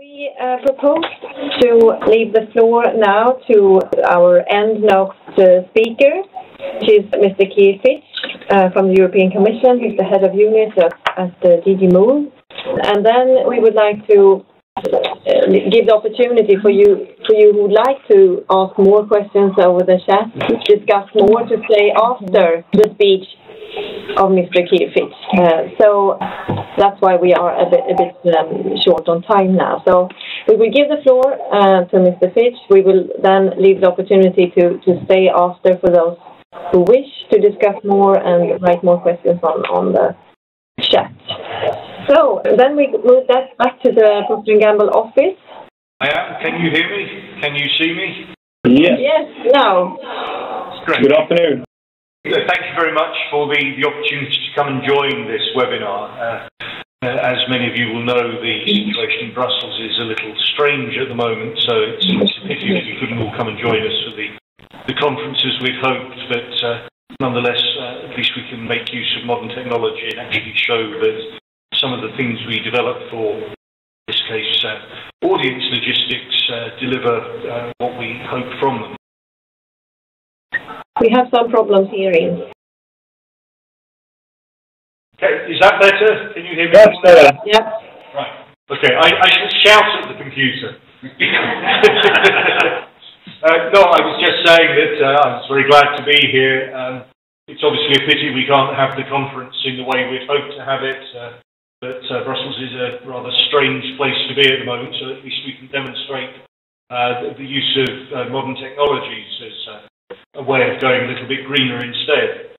We uh, propose to leave the floor now to our end note uh, speaker, which is Mr. Keir Fitch uh, from the European Commission. He's the head of unit at, at the DG Move. And then we would like to uh, give the opportunity for you for you who would like to ask more questions over the chat, discuss more to say after the speech of Mr. Keir Fitch. Uh, so that's why we are a bit, a bit um, short on time now. So we will give the floor uh, to Mr. Fitch. We will then leave the opportunity to, to stay after for those who wish to discuss more and write more questions on, on the chat. So then we move that back to the Procter & Gamble office. I am. Can you hear me? Can you see me? Yes. Yes, now. Great. Good afternoon. Thank you very much for the, the opportunity to come and join this webinar. Uh, as many of you will know, the situation in Brussels is a little strange at the moment, so it's, a pity that you couldn't all come and join us for the, the conferences we'd hoped, but uh, nonetheless, uh, at least we can make use of modern technology and actually show that some of the things we develop for, in this case, uh, audience logistics, uh, deliver what we hope from them. We have some problems hearing. Okay, is that better? Can you hear me? That's better. Yep. Right. Okay, I, I should shout at the computer. uh, no, I was just saying that uh, I was very glad to be here. Um, it's obviously a pity we can't have the conference in the way we'd hoped to have it, uh, but uh, Brussels is a rather strange place to be at the moment, so at least we can demonstrate uh, the, the use of uh, modern technologies as a way of going a little bit greener instead.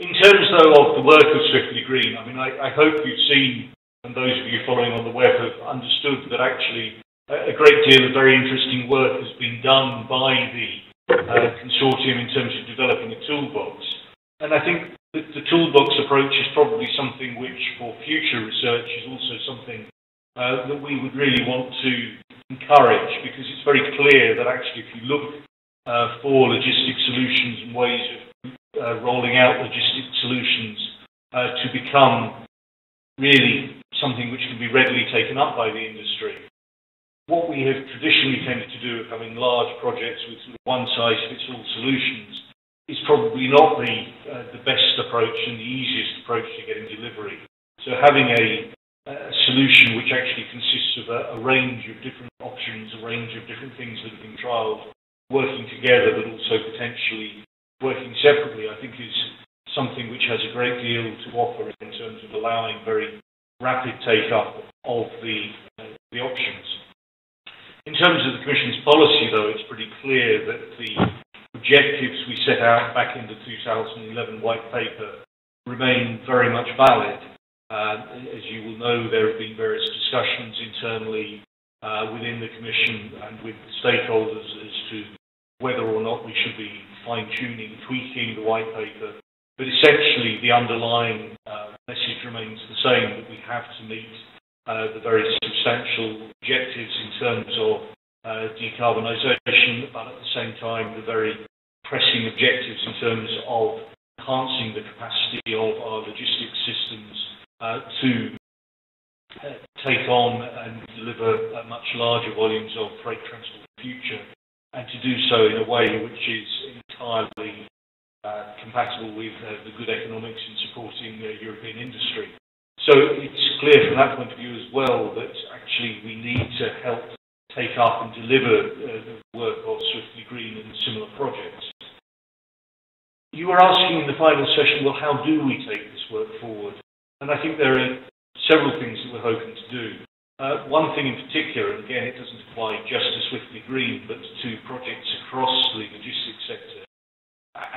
In terms, though, of the work of Swiftly Green, I mean, I, I hope you've seen, and those of you following on the web have understood that actually a, great deal of very interesting work has been done by the uh, consortium in terms of developing a toolbox. And I think that the toolbox approach is probably something which, for future research, is also something uh, that we would really want to encourage because it's very clear that actually, if you look uh, for logistic solutions and ways of uh, rolling out logistic solutions uh, to become really something which can be readily taken up by the industry. What we have traditionally tended to do having large projects with sort of one-size-fits-all solutions is probably not the, uh, the best approach and the easiest approach to getting delivery. So having a, a solution which actually consists of a, a range of different options, a range of different things that have been trialled working together, but also potentially working separately, I think is something which has a great deal to offer in terms of allowing very rapid take-up of the, uh, the options. In terms of the Commission's policy, though, it's pretty clear that the objectives we set out back in the 2011 White Paper remain very much valid. Uh, as you will know, there have been various discussions internally uh, within the Commission and with stakeholders as to whether or not we should be fine-tuning, tweaking the white paper. But essentially, the underlying uh, message remains the same, that we have to meet uh, the very substantial objectives in terms of uh, decarbonisation, but at the same time, the very pressing objectives in terms of enhancing the capacity of our logistics systems uh, to uh, take on and deliver uh, much larger volumes of freight transport in the future and to do so in a way which is entirely uh, compatible with uh, the good economics in supporting uh, European industry. So it's clear from that point of view as well that actually we need to help take up and deliver uh, the work of Swiftly Green and similar projects. You were asking in the final session, well, how do we take this work forward? And I think there are several things that we're hoping to do. Uh, one thing in particular, and again, it doesn't apply just to Swiftly Green, but to projects across the logistics sector,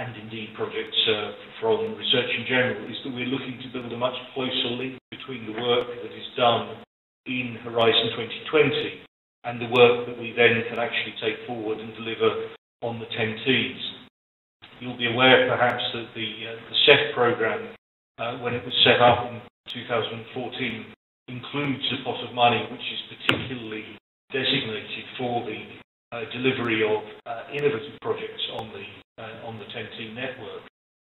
and indeed projects uh, from research in general, is that we're looking to build a much closer link between the work that is done in Horizon 2020 and the work that we then can actually take forward and deliver on the TEN-Ts. You'll be aware perhaps that the, uh, the CEF program, uh, when it was set up in 2014, includes a pot of money which is particularly designated for the uh, delivery of uh, innovative projects on the uh, on the TEN-T network.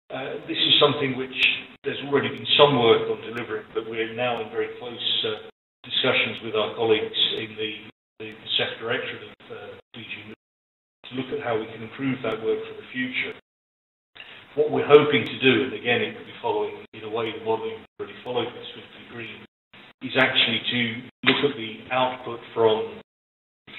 Uh, this is something which there's already been some work on delivering, but we're now in very close uh, discussions with our colleagues in the, the CEF Directorate of uh, DG to look at how we can improve that work for the future. What we're hoping to do, and again it will be following in a way the modelling already followed this with Swiftly Green, is actually to look at the output from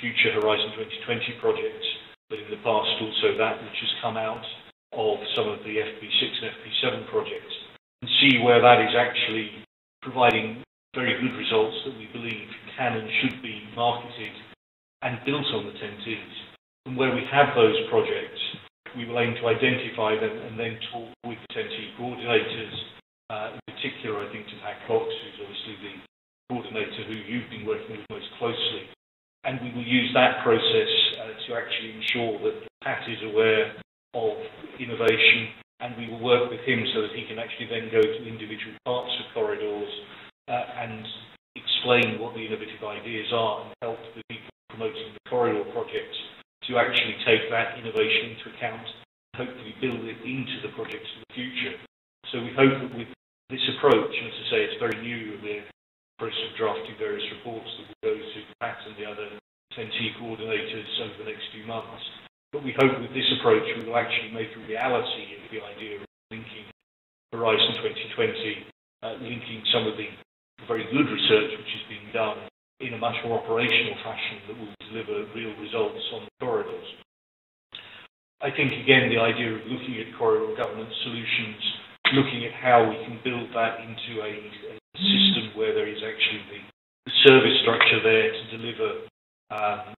future Horizon 2020 projects, but in the past also that which has come out of some of the FP6 and FP7 projects, and see where that is actually providing very good results that we believe can and should be marketed and built on the TEN-Ts. And where we have those projects, we will aim to identify them and then talk with the TEN-T coordinators, uh, in particular, I think, to Pat Cox, who's obviously the working with most closely. And we will use that process uh, to actually ensure that Pat is aware of innovation and we will work with him so that he can actually then go to individual parts of corridors uh, and explain what the innovative ideas are and help the people promoting the corridor projects to actually take that innovation into account and hopefully build it into the projects of the future. So we hope that with this approach, and as I say, it's very new, we're process of drafting various reports that will go to Pat and the other TEN-T coordinators over the next few months. But we hope with this approach we will actually make a reality of the idea of linking Horizon 2020, uh, linking some of the very good research which is being done in a much more operational fashion that will deliver real results on the corridors. I think again the idea of looking at corridor governance solutions, looking at how we can build that into a, a system where there is actually the, the service structure there to deliver um,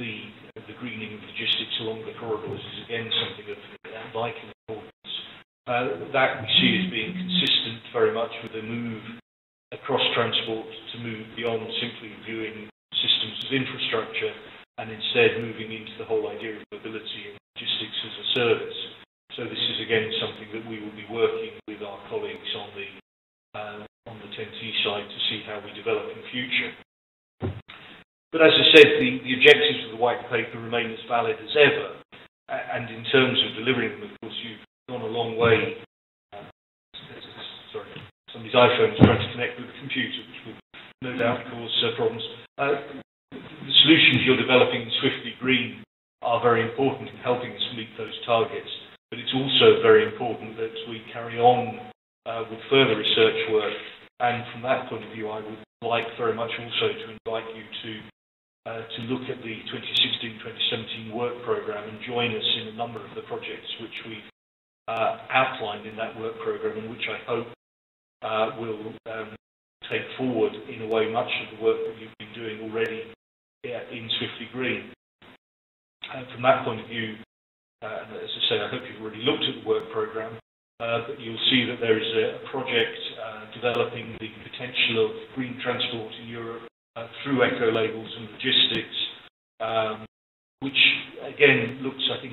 the, the greening of logistics along the corridors is again something of vital importance. Uh, that we see as being consistent very much with the move across transport to move beyond simply viewing systems as infrastructure and instead moving into the whole idea of mobility and logistics as a service. So this is again something that we will be working with our colleagues on the uh, on the TEN-T side to see how we develop in future. But as I said, the, the objectives of the white paper remain as valid as ever. And in terms of delivering them, of course, you've gone a long way. Uh, sorry, somebody's iPhone is trying to connect with the computer, which will no doubt cause uh, problems. Uh, the solutions you're developing in Swiftly Green are very important in helping us meet those targets. But it's also very important that we carry on uh, with further research work. And from that point of view, I would like very much also to invite you to uh, to look at the 2016-2017 work program and join us in a number of the projects which we've uh, outlined in that work program and which I hope uh, will um, take forward in a way much of the work that you've been doing already in Swiftly Green. And from that point of view, uh, as I say, I hope you've already looked at the work program. Uh, but you'll see that there is a, project uh, developing the potential of green transport in Europe uh, through eco labels and logistics, um, which again looks, I think,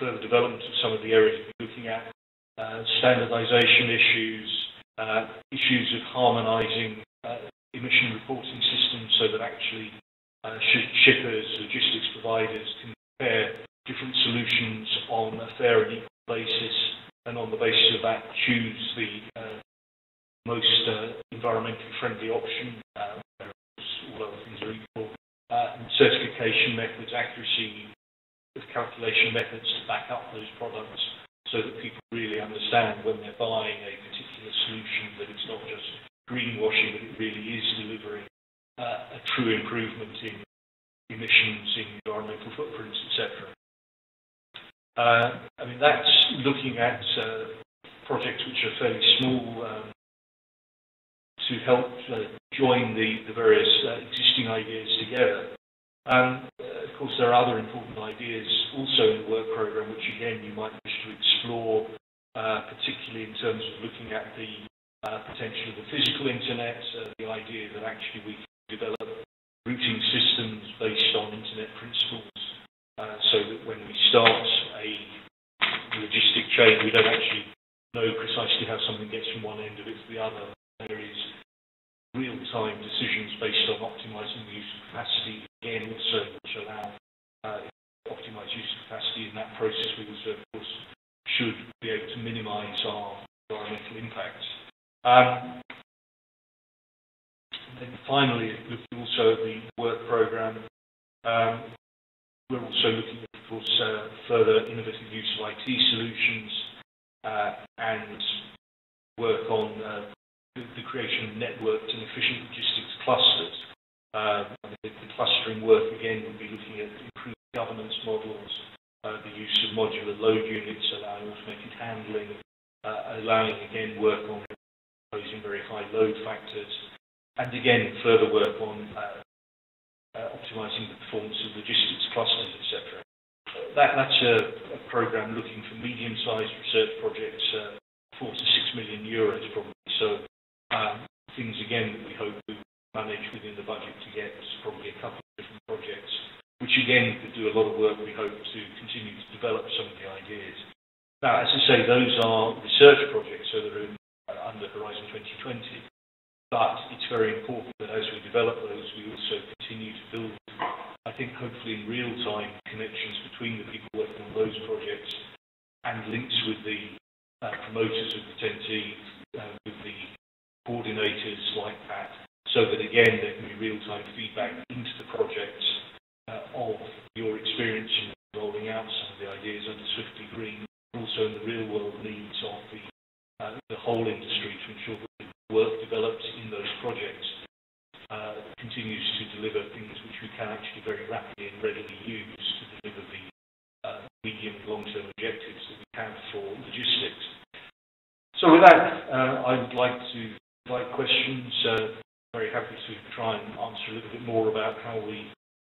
further development of some of the areas we're looking at, uh, standardization issues, uh, issues of harmonizing uh, emission reporting systems so that actually sh- shippers, logistics providers can compare different solutions on a fair and equal basis and on the basis of that choose the uh, most uh, environmentally friendly option, uh, all other things are equal, uh, certification methods, accuracy of calculation methods to back up those products so that people really understand when they're buying a particular solution that it's not just greenwashing, but it really is delivering uh, a true improvement in emissions, in environmental footprints, etc. Uh, I mean, that's looking at uh, projects which are fairly small um, to help uh, join the, the various existing ideas together. Um, of course, there are other important ideas also in the work program, which again you might wish to explore, uh, particularly in terms of looking at the uh, potential of the physical internet, uh, the idea that actually we can develop routing systems based on internet principles uh, so that when we start a logistic chain, we don't actually know precisely how something gets from one end of it to the other. There is real-time decisions based on optimizing the use of capacity, again, also which allow uh, optimized use of capacity in that process. We also, of course, should be able to minimize our environmental impacts. Um, and finally, looking also at the work program, um, we're also looking at, of course, uh, further innovative use of IT solutions uh, and work on uh, the, creation of networked and efficient logistics clusters. Uh, the, the clustering work, again, would be looking at improved governance models, uh, the use of modular load units, allowing automated handling, uh, allowing, again, work on imposing very high load factors, and again, further work on uh, optimizing the performance of logistics clusters, etc. That, that's a, a program looking for medium-sized research projects, uh, four to six million euros probably. So um, things again that we hope to manage within the budget to get probably a couple of different projects, which again could do a lot of work. We hope to continue to develop some of the ideas. Now, as I say, those are research projects, so they're in, uh, under Horizon 2020. But it's very important that as we develop those, we also continue to build, I think, hopefully in real time, connections between the people working on those projects and links with the uh, promoters of the TEN-T, uh, with the coordinators like that, so that again there can be real time feedback into the projects uh, of your experience in rolling out some of the ideas under Swiftly Green, also in the real world needs of the, uh, the whole industry to ensure that the work developed in those projects uh, continues to deliver can actually very rapidly and readily use to deliver the uh, medium and long-term objectives that we have for logistics. So with that, uh, I would like to invite questions. Uh, very happy to try and answer a little bit more about how we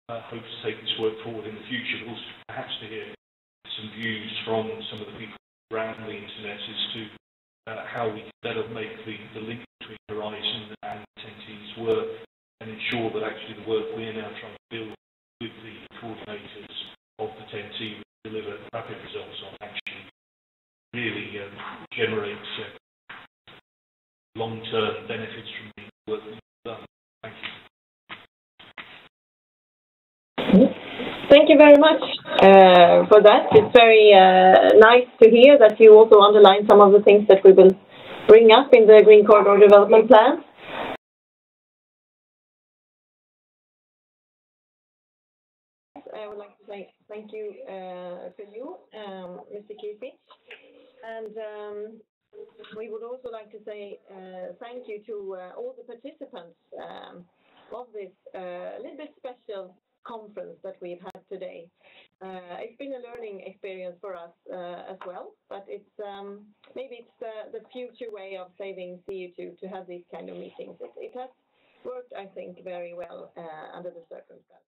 uh, hope to take this work forward in the future, but also perhaps to hear some views from some of the people around the internet as to uh, how we better make the, the link between Horizon and TEN-T's work and ensure that actually the work we're now trying to build with the coordinators of the TEN-T deliver rapid results on actually really um, generates uh, long-term benefits from the work we've done. Thank you. Thank you very much uh, for that. It's very uh, nice to hear that you also underline some of the things that we will bring up in the Green Corridor Development Plan. I would like to say thank you uh, for you, um, Mr. Keir Fitch. And um, we would also like to say uh, thank you to uh, all the participants um, of this uh, little bit special conference that we've had today. Uh, it's been a learning experience for us uh, as well, but it's um, maybe it's uh, the future way of saving CO2 to have these kind of meetings. It, it has worked, I think, very well uh, under the circumstances.